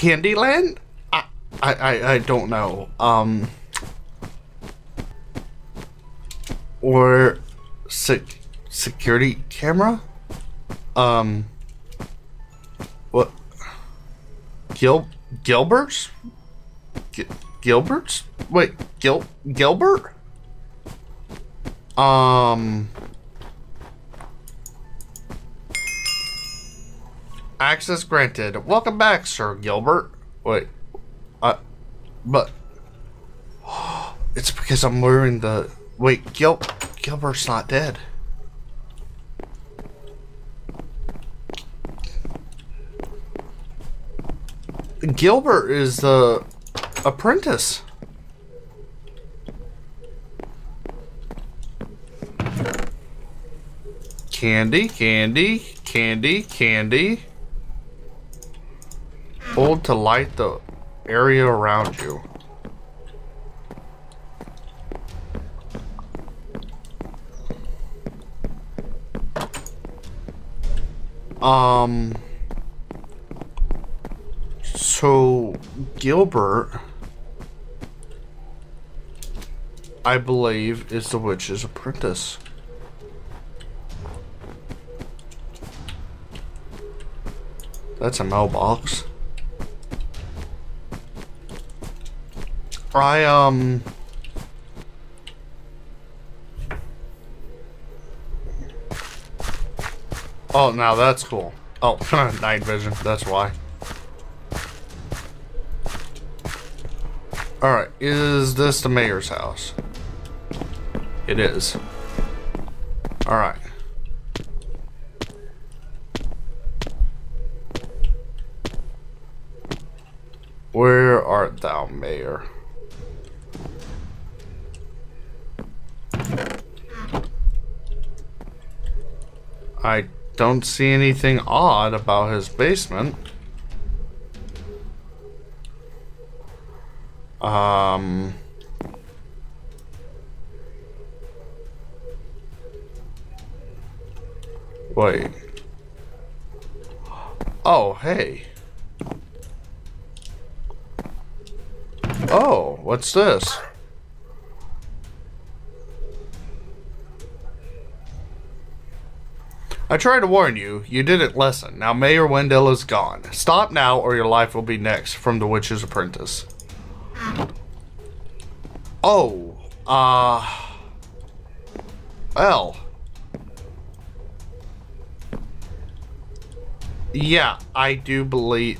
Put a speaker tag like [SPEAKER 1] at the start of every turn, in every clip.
[SPEAKER 1] Candyland? I, I, I, don't know. Um, or sec- security camera? Um, what? Gil Gilbert's? G- Gilbert's? Wait, Gil Gilbert? Um. Access granted. Welcome back, Sir Gilbert. Wait. Uh, but. It's because I'm wearing the. Wait, Gil. Gilbert's not dead. Gilbert is the apprentice. Candy, candy, candy, candy. Hold to light the area around you. Um. So, Gilbert, I believe, is the witch's apprentice. That's a mailbox. I, um... Oh, now that's cool. Oh, night vision, that's why. Alright, is this the mayor's house? It is. Alright. Where art thou, mayor? I don't see anything odd about his basement. Um. Wait. Oh, hey. Oh, what's this? I tried to warn you. You didn't listen. Now Mayor Wendell is gone. Stop now or your life will be next from the Witch's Apprentice. Oh, uh, well, yeah, I do believe,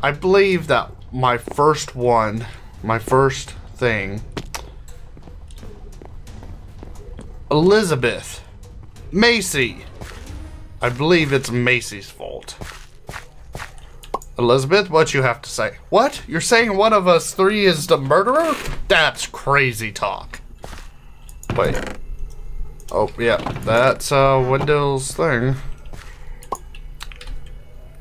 [SPEAKER 1] I believe that my first one, my first thing, Elizabeth, Macy, I believe it's Macy's fault. Elizabeth, what you have to say? What? You're saying one of us three is the murderer? That's crazy talk. Wait. Oh, yeah, that's uh, Wendell's thing.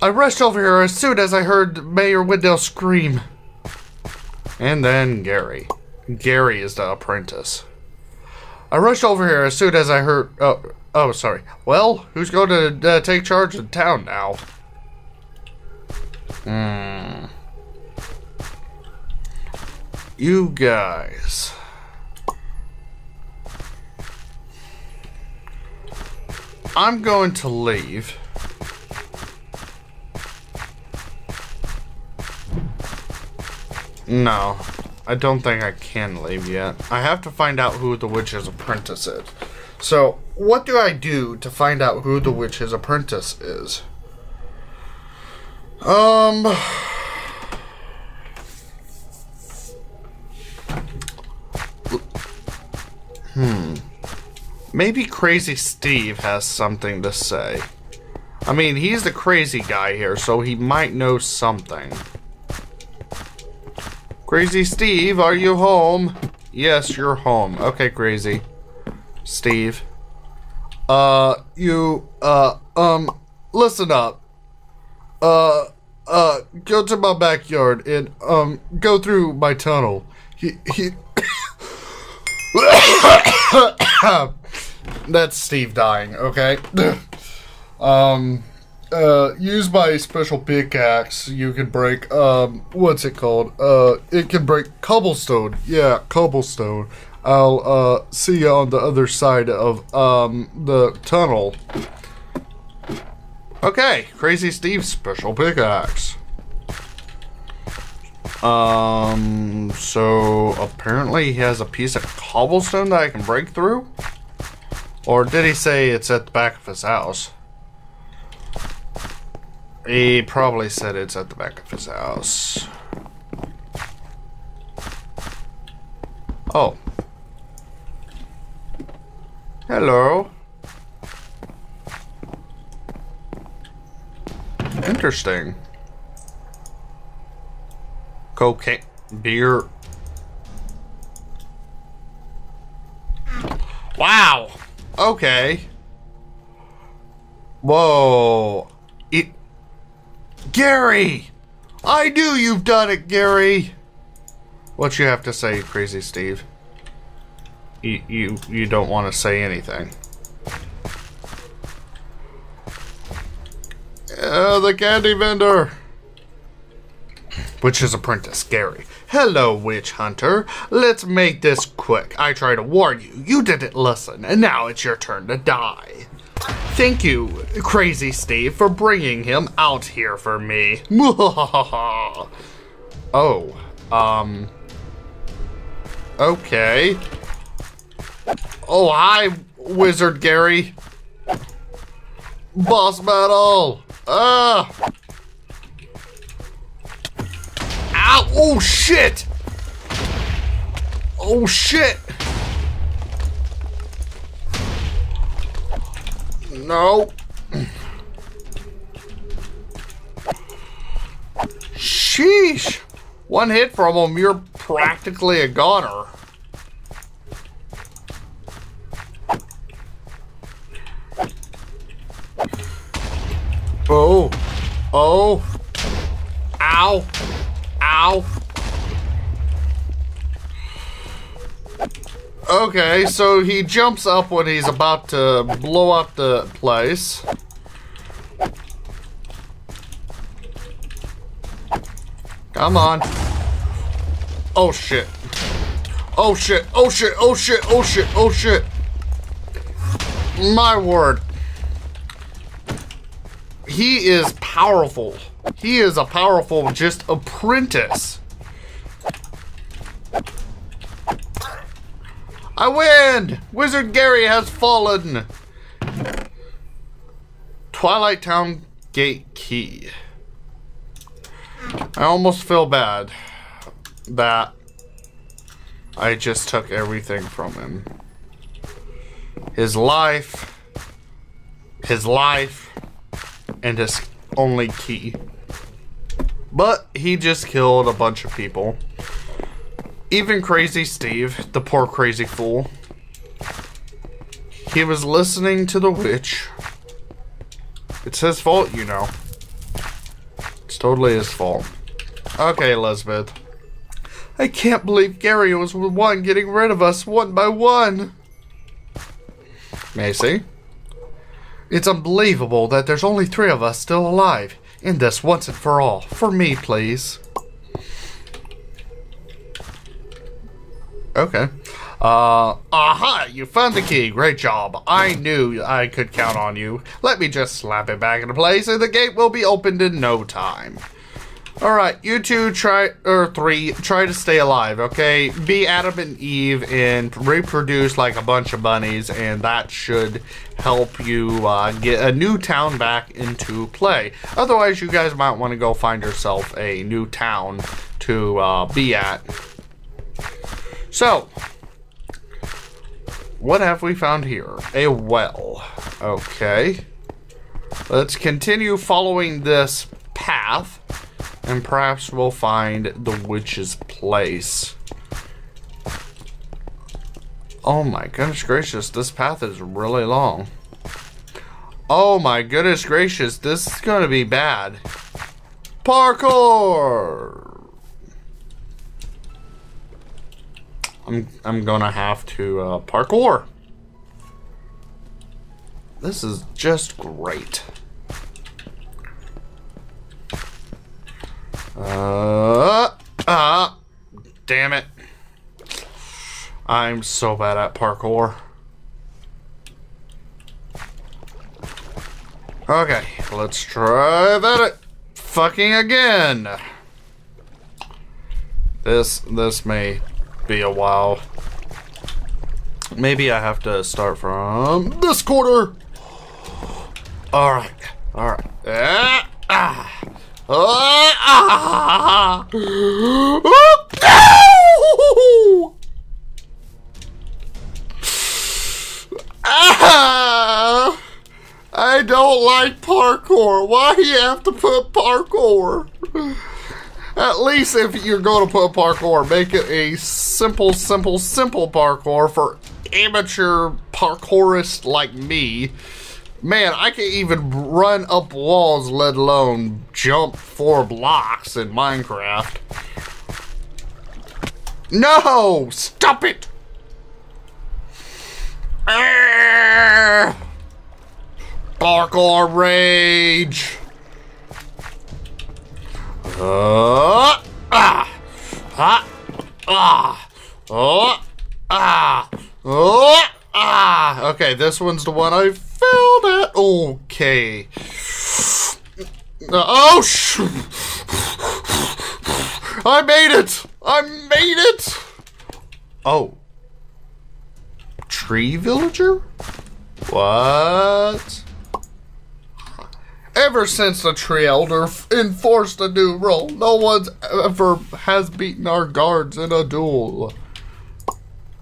[SPEAKER 1] I rushed over here as soon as I heard Mayor Wendell scream. And then Gary. Gary is the apprentice. I rushed over here as soon as I heard. Oh, oh, sorry. Well, who's going to uh, take charge of town now? Hmm. You guys. I'm going to leave. No, I don't think I can leave yet. I have to find out who the witch's apprentice is. So, what do I do to find out who the witch's apprentice is? Um. Hmm. Maybe Crazy Steve has something to say. I mean, he's the crazy guy here, so he might know something. Crazy Steve, are you home? Yes, you're home. Okay, Crazy. Steve. Uh, you, uh, um, listen up. Uh, uh, go to my backyard and, um, go through my tunnel. He, he, that's Steve dying, okay? um, uh, use my special pickaxe. You can break, um, what's it called? Uh, it can break cobblestone. Yeah, cobblestone. I'll, uh, see you on the other side of, um, the tunnel. Okay, Crazy Steve's special pickaxe. Um, so apparently he has a piece of cobblestone that I can break through? Or did he say it's at the back of his house? He probably said it's at the back of his house. Oh. Hello. Interesting. Cocaine. Beer. Wow. Okay. Whoa. It. Gary! I knew you've done it, Gary! What you have to say, Crazy Steve? You, you, don't want to say anything. Uh, the candy vendor! Witch's apprentice, Gary. Hello, witch hunter. Let's make this quick. I tried to warn you. You didn't listen, and now it's your turn to die. Thank you, Crazy Steve, for bringing him out here for me. oh, um. Okay. Oh, hi, Wizard Gary. Boss battle. Ah. Ow! Oh shit! Oh shit! No. Sheesh! One hit from him, you're practically a goner. Oh. Oh. Ow. Ow. Okay, so he jumps up when he's about to blow up the place. Come on. Oh shit. Oh shit. Oh shit. Oh shit. Oh shit. Oh shit. My word. He is powerful. He is a powerful just apprentice. I win! Wizard Gary has fallen. Twilight Town Gate Key. I almost feel bad that I just took everything from him. His life, his life, and his only key. But he just killed a bunch of people. Even Crazy Steve, the poor crazy fool. He was listening to the witch. It's his fault, you know. It's totally his fault. Okay, Elizabeth. I can't believe Gary was the one getting rid of us one by one. Macy? It's unbelievable that there's only three of us still alive. In this once and for all. For me, please. Okay. Uh, aha! You found the key. Great job. I knew I could count on you. Let me just slap it back into place and the gate will be opened in no time. Alright, you two try, or three, try to stay alive, okay? Be Adam and Eve and reproduce like a bunch of bunnies, and that should help you uh, get a new town back into play. Otherwise, you guys might want to go find yourself a new town to uh, be at. So, what have we found here? A well. Okay. Let's continue following this path and perhaps we'll find the witch's place. Oh my goodness gracious, this path is really long. Oh my goodness gracious, this is going to be bad. Parkour! I'm, I'm going to have to uh, parkour. This is just great. Uh, uh, damn it. I'm so bad at parkour. Okay, let's try that fucking again. This this may be a while. Maybe I have to start from this quarter. All right, all right. Ah, ah, ah, ah. ah. I don't like parkour. Why do you have to put parkour? At least if you're going to put parkour, make it a simple, simple, simple parkour for amateur parkourist like me. Man, I can't even run up walls, let alone jump four blocks in Minecraft. No! Stop it! Parkour rage. Uh, ah, ah, ah, oh, ah, oh, ah. Okay, this one's the one I failed at. Okay. Uh, oh, sh I made it. I made it. Oh tree villager? What? Ever since the tree elder enforced a new rule, no one's ever has beaten our guards in a duel.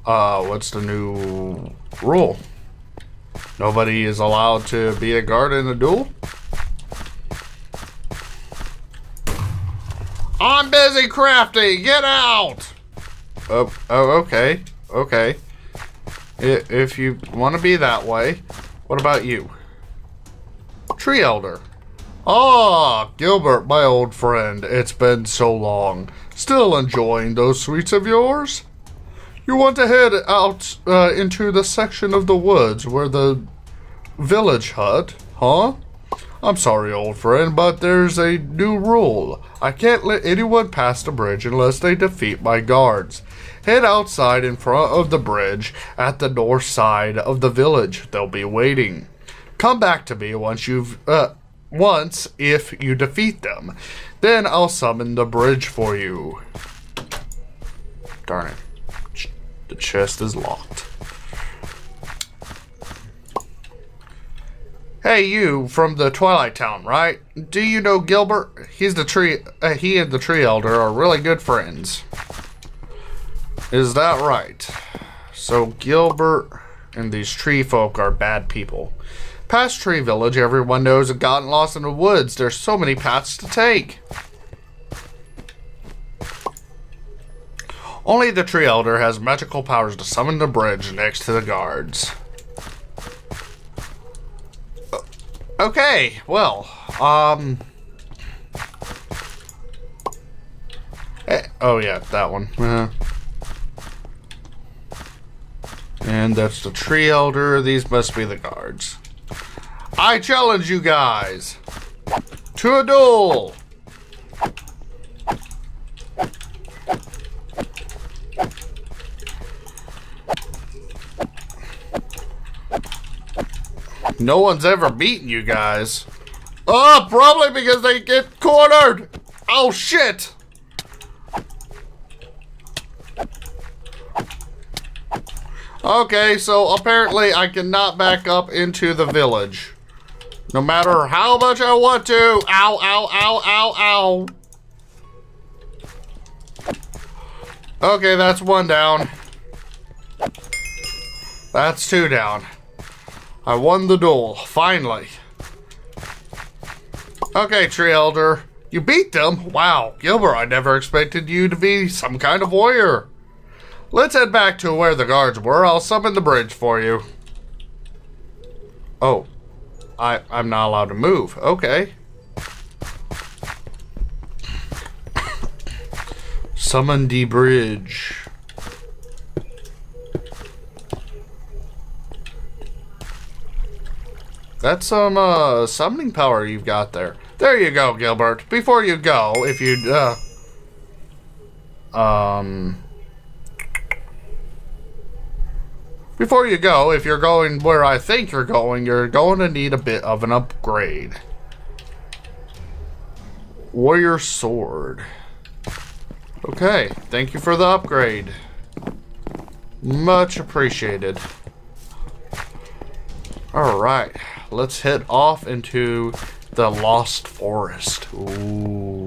[SPEAKER 1] Uh, what's the new rule? Nobody is allowed to be a guard in a duel? I'm busy crafting. Get out. Oh, oh, okay, okay. If you want to be that way, what about you? Tree Elder. Ah, Gilbert, my old friend, it's been so long. Still enjoying those sweets of yours? You want to head out uh, into the section of the woods where the village hut, huh? I'm sorry, old friend, but there's a new rule. I can't let anyone pass the bridge unless they defeat my guards. Head outside in front of the bridge at the north side of the village. They'll be waiting. Come back to me once you've uh once if you defeat them. Then I'll summon the bridge for you. Darn it. The chest is locked. Hey, you from the Twilight Town, right? Do you know Gilbert? He's the tree. Uh, he and the tree elder are really good friends. Is that right? So Gilbert and these tree folk are bad people. Past Tree Village, everyone knows have gotten lost in the woods. There's so many paths to take. Only the Tree Elder has magical powers to summon the bridge next to the guards. Okay, well, um... Eh, oh yeah, that one. Uh. And that's the tree elder. These must be the guards. I challenge you guys to a duel. No one's ever beaten you guys. Oh, probably because they get cornered. Oh, shit. Okay, so apparently I cannot back up into the village. No matter how much I want to. Ow, ow, ow, ow, ow. Okay, that's one down. That's two down. I won the duel, finally. Okay, Tree Elder. You beat them? Wow, Gilbert, I never expected you to be some kind of warrior. Let's head back to where the guards were. I'll summon the bridge for you. Oh. I, I'm not allowed to move. Okay. Summon the bridge. That's some uh, summoning power you've got there. There you go, Gilbert. Before you go, if you, uh, um, before you go, if you're going where I think you're going, you're going to need a bit of an upgrade. Warrior Sword. Okay, thank you for the upgrade. Much appreciated. Alright, let's head off into the Lost Forest. Ooh.